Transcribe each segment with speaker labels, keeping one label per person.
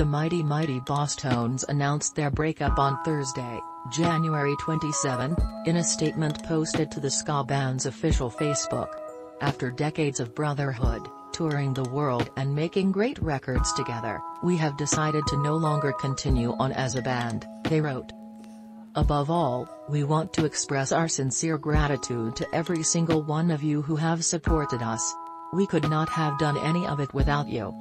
Speaker 1: The Mighty Mighty Bosstones announced their breakup on Thursday, January 27, in a statement posted to the ska band's official Facebook. After decades of brotherhood, touring the world and making great records together, we have decided to no longer continue on as a band, they wrote. Above all, we want to express our sincere gratitude to every single one of you who have supported us. We could not have done any of it without you.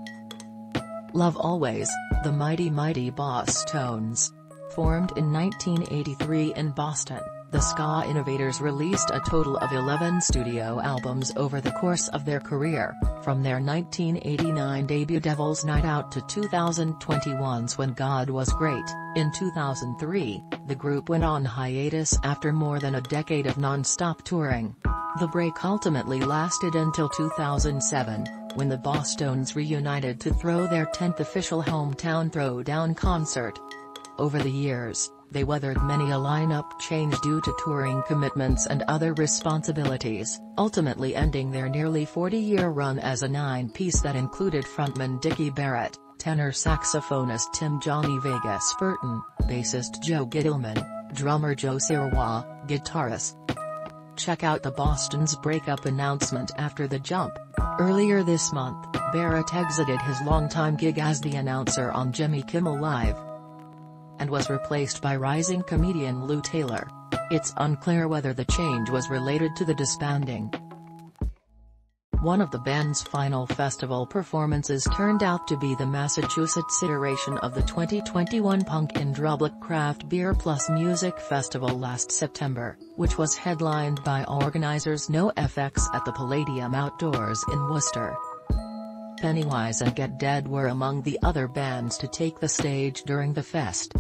Speaker 1: Love Always, the Mighty Mighty Bosstones. Formed in 1983 in Boston, the Ska Innovators released a total of 11 studio albums over the course of their career, from their 1989 debut Devil's Night Out to 2021's When God Was Great. In 2003, the group went on hiatus after more than a decade of non-stop touring. The break ultimately lasted until 2007, when the Bosstones reunited to throw their 10th official hometown throwdown concert. Over the years, they weathered many a lineup change due to touring commitments and other responsibilities, ultimately ending their nearly 40-year run as a nine-piece that included frontman Dicky Barrett, tenor saxophonist Tim Johnny Vegas Burton, bassist Joe Gittleman, drummer Joe Sirois, guitarist. Check out the Bosstones breakup announcement after the jump. Earlier this month, Barrett exited his longtime gig as the announcer on Jimmy Kimmel Live, and was replaced by rising comedian Lou Taylor. It's unclear whether the change was related to the disbanding. One of the band's final festival performances turned out to be the Massachusetts iteration of the 2021 Punk in Drublic Craft Beer Plus Music Festival last September, which was headlined by organizers NoFX at the Palladium Outdoors in Worcester. Pennywise and Get Dead were among the other bands to take the stage during the fest.